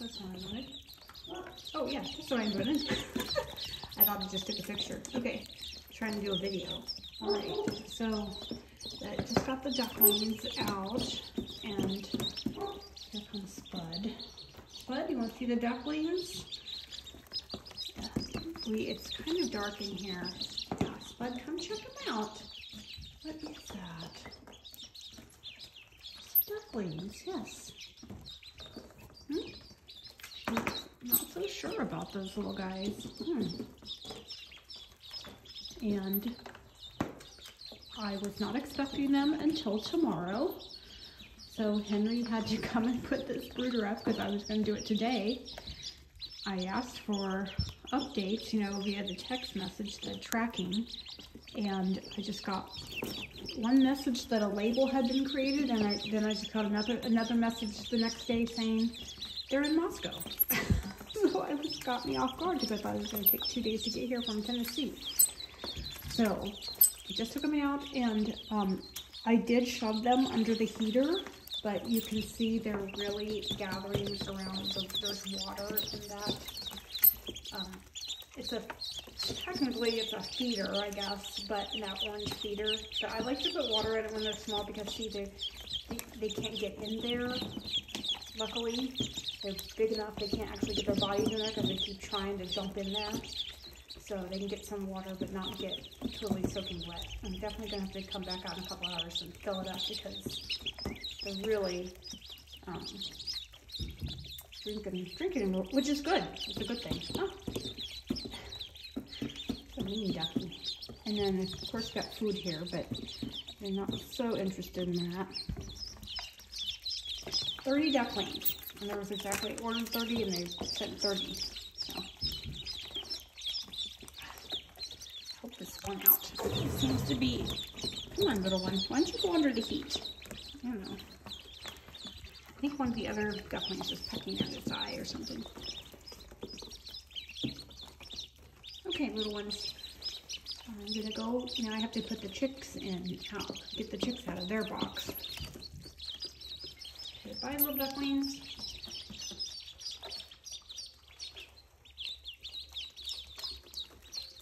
That's what I wanted. Oh yeah, that's what I wanted. I thought I just took a picture. Okay, trying to do a video. All right, so I just got the ducklings out, and here comes Spud. Spud, you want to see the ducklings? We it's kind of dark in here. Yeah, Spud, come check them out. What is that? Ducklings, yes. Hmm? Not, not so sure about those little guys. Hmm. And I was not expecting them until tomorrow. So Henry had to come and put this brooder up because I was going to do it today. I asked for updates, you know, via the text message, the tracking, and I just got one message that a label had been created, and I, then I just got another another message the next day saying they're in Moscow. so it got me off guard because I thought it was going to take two days to get here from Tennessee. So I just took them out, and um, I did shove them under the heater, but you can see they're really gathering around. The, there's water in that. Um, it's a technically it's a heater, I guess, but that orange heater. So I like to put water in it when they're small because see they they, they can't get in there. Luckily, they're big enough they can't actually get their bodies in there because they keep trying to jump in there. So they can get some water but not get totally soaking wet. I'm definitely gonna have to come back out in a couple hours and fill it up because they're really um, drinking, drinking, which is good. It's a good thing. A mini ducky. And then, of course, got food here, but they're not so interested in that. 30 ducklings. And there was exactly ordered 30 and they sent 30. So, hope this one out. It seems to be, come on little one, why don't you go under the heat? I don't know. I think one of the other ducklings is pecking at its eye or something. Okay, little ones. I'm gonna go, now I have to put the chicks in, out, get the chicks out of their box. Okay, bye little ducklings.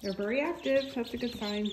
They're very active, that's a good sign.